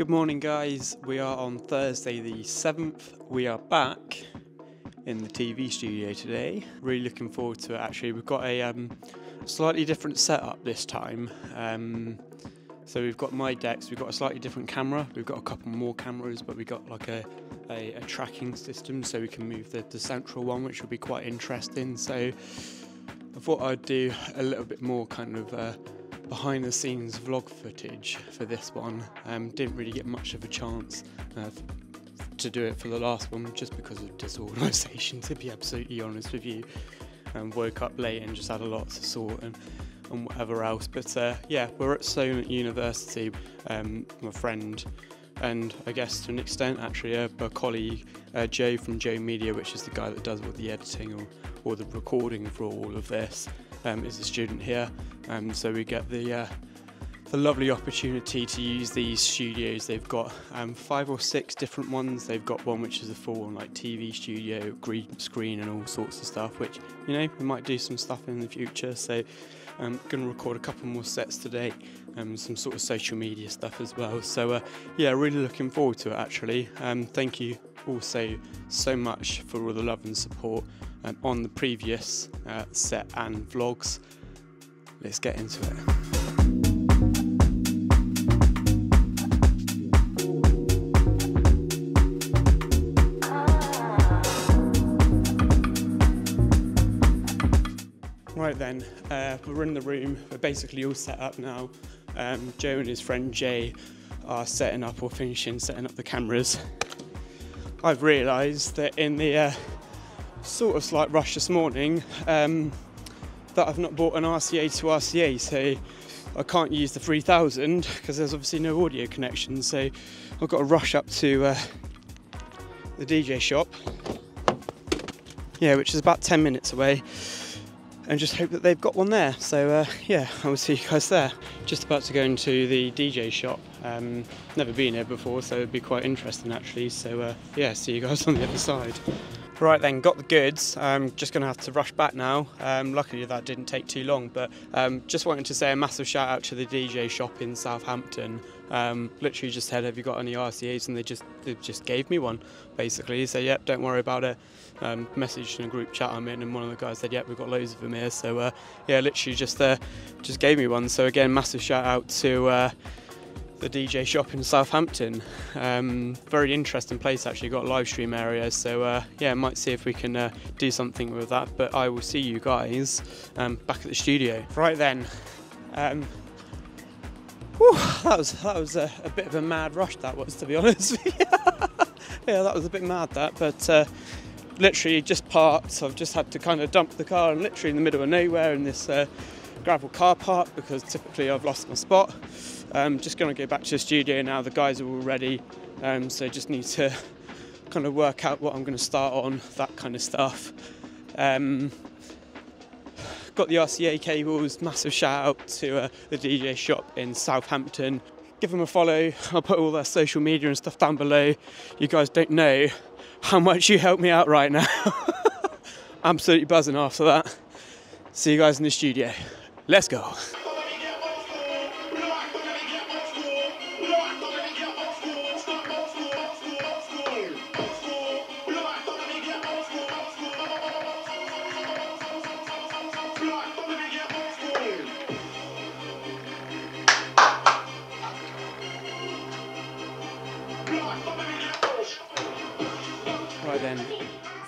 Good morning, guys. We are on Thursday, the 7th. We are back in the TV studio today. Really looking forward to it, actually. We've got a um, slightly different setup this time. Um, so we've got my decks, we've got a slightly different camera, we've got a couple more cameras, but we've got like a, a, a tracking system so we can move the, the central one, which will be quite interesting. So I thought I'd do a little bit more kind of uh, behind the scenes vlog footage for this one. Um, didn't really get much of a chance uh, to do it for the last one just because of disorganisation, to be absolutely honest with you. Um, woke up late and just had a lot to sort and, and whatever else. But uh, yeah, we're at Solent University. Um, my friend and I guess to an extent actually a, a colleague, uh, Joe from Joe Media, which is the guy that does all the editing or, or the recording for all of this, um, is a student here. Um, so we get the uh, the lovely opportunity to use these studios. They've got um, five or six different ones. They've got one which is a full on like TV studio, green screen, and all sorts of stuff. Which you know we might do some stuff in the future. So I'm going to record a couple more sets today, um, some sort of social media stuff as well. So uh, yeah, really looking forward to it actually. Um, thank you also so much for all the love and support um, on the previous uh, set and vlogs. Let's get into it. Right then, uh, we're in the room. We're basically all set up now. Um, Joe and his friend Jay are setting up or finishing setting up the cameras. I've realised that in the uh, sort of slight rush this morning um, that I've not bought an RCA to RCA, so I can't use the 3000 because there's obviously no audio connection. So I've got to rush up to uh, the DJ shop, yeah, which is about 10 minutes away and just hope that they've got one there. So uh, yeah, I will see you guys there. Just about to go into the DJ shop. Um, never been here before, so it'd be quite interesting actually. So uh, yeah, see you guys on the other side. Right then, got the goods. I'm just going to have to rush back now. Um, luckily that didn't take too long, but um, just wanted to say a massive shout out to the DJ shop in Southampton. Um, literally just said, "Have you got any RCA's?" And they just they just gave me one, basically. So yep, don't worry about it. Um, messaged in a group chat I'm in, and one of the guys said, "Yep, we've got loads of them here." So uh, yeah, literally just uh, just gave me one. So again, massive shout out to. Uh, the DJ shop in Southampton. Um, very interesting place actually, got live stream area, so uh, yeah, might see if we can uh, do something with that. But I will see you guys um, back at the studio. Right then, um, whew, that was that was a, a, bit of a mad rush. That was, to be honest. yeah, that was a bit mad. That, but. Uh, literally just parked. I've just had to kind of dump the car and literally in the middle of nowhere in this uh, gravel car park because typically I've lost my spot. Um, just going to go back to the studio now. The guys are all ready, um, so just need to kind of work out what I'm going to start on, that kind of stuff. Um, got the RCA cables. Massive shout out to uh, the DJ shop in Southampton. Give them a follow. I'll put all their social media and stuff down below. You guys don't know how much you help me out right now. Absolutely buzzing after that. See you guys in the studio. Let's go.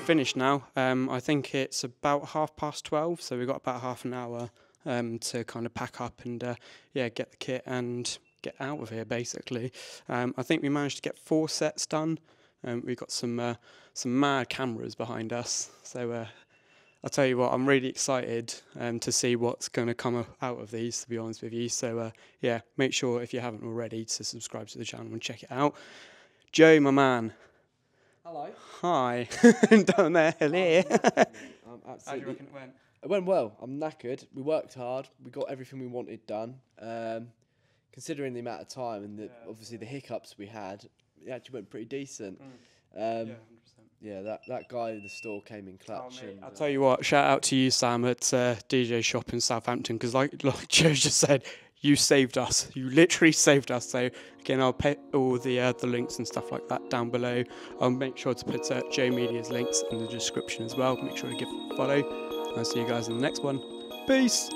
Finished now. Um, I think it's about half past 12, so we've got about half an hour um, to kind of pack up and uh, yeah, get the kit and get out of here basically. Um, I think we managed to get four sets done. Um, we've got some uh, some mad cameras behind us, so uh, I'll tell you what, I'm really excited um, to see what's going to come out of these. To be honest with you, so uh, yeah, make sure if you haven't already to subscribe to the channel and check it out. Joe, my man. Hello. Hi. Down there, hello. Um, How do you absolutely. reckon it went? It went well. I'm knackered. We worked hard. We got everything we wanted done. Um, considering the amount of time and the, Yeah, obviously the hiccups we had, it actually went pretty decent. Um, yeah, yeah, 100%. that, that guy in the store came in clutch. mate, and, I'll uh, tell you what, shout out to you, Sam, at uh, DJ Shop in Southampton, because like, like Joe just said, you saved us. You literally saved us. So again, I'll put all the uh, the links and stuff like that down below. I'll make sure to put uh, J Media's links in the description as well. Make sure to give a follow. I'll see you guys in the next one. Peace.